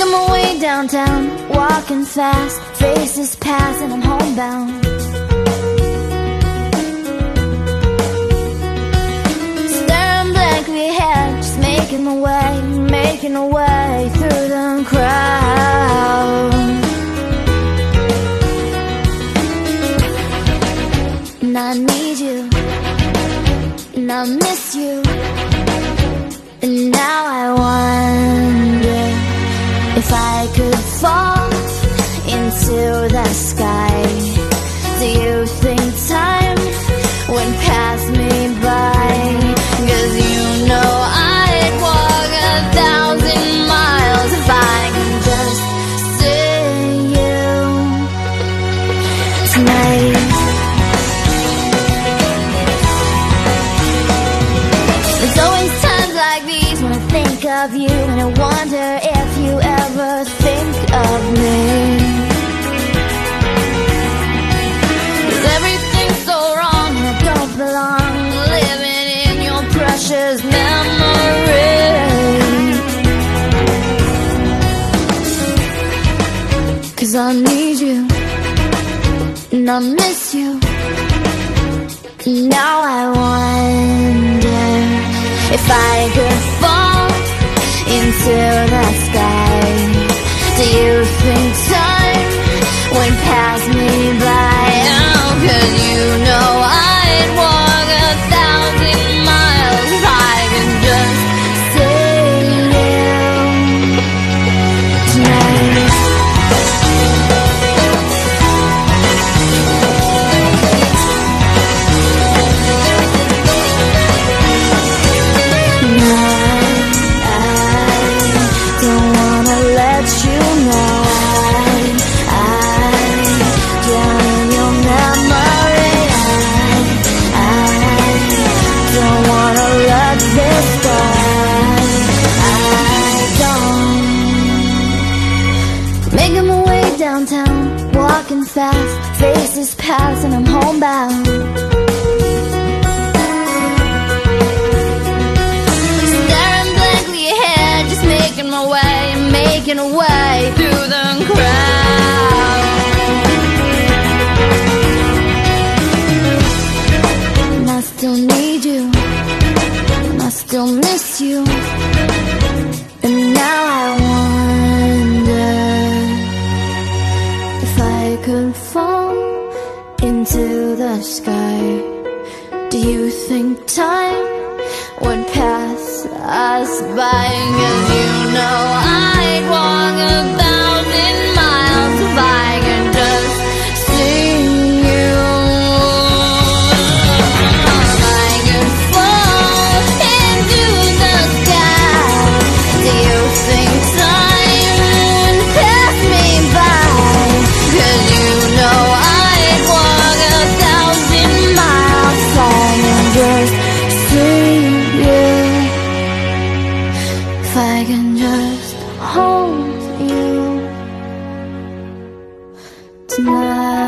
Making my way downtown, walking fast, faces pass and I'm homebound. Staring blankly ahead, just making my way, making my way through the crowd. And I need you, and I miss you, sky. Do you think time would pass me by? Cause you know I'd walk a thousand miles if I can just see you tonight. There's always times like these when I think of you And I wonder if you ever precious memory Cause I need you And I miss you now I wonder if I could fall into the sky. Walking fast, faces pass, and I'm homebound. Staring blankly ahead, just making my way, making a way through the crowd. And I still need you, and I still miss you. Into the sky. Do you think time would pass us by? Cause you know I'd If I can just hold you tonight.